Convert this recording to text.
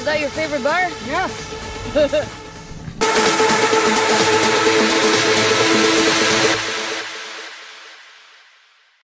Is that your favorite bar? Yes.